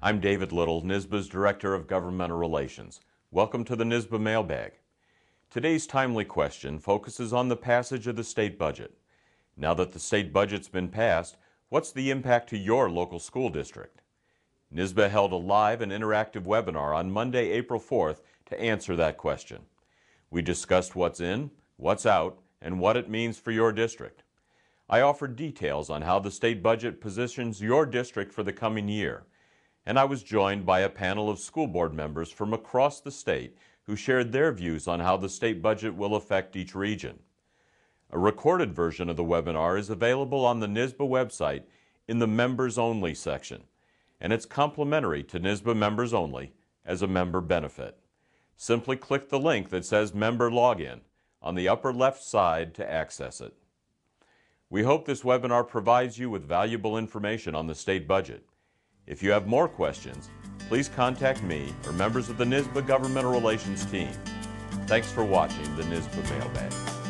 I'm David Little, NYSSBA's Director of Governmental Relations. Welcome to the NYSSBA Mailbag. Today's timely question focuses on the passage of the state budget. Now that the state budget's been passed, what's the impact to your local school district? NYSSBA held a live and interactive webinar on Monday, April 4th to answer that question. We discussed what's in, what's out, and what it means for your district. I offered details on how the state budget positions your district for the coming year, and I was joined by a panel of school board members from across the state who shared their views on how the state budget will affect each region. A recorded version of the webinar is available on the NYSSBA website in the Members Only section, and it's complimentary to NYSSBA members only as a member benefit. Simply click the link that says Member Login on the upper left side to access it. We hope this webinar provides you with valuable information on the state budget. If you have more questions, please contact me or members of the NYSSBA Governmental Relations team. Thanks for watching the NYSSBA Mailbag.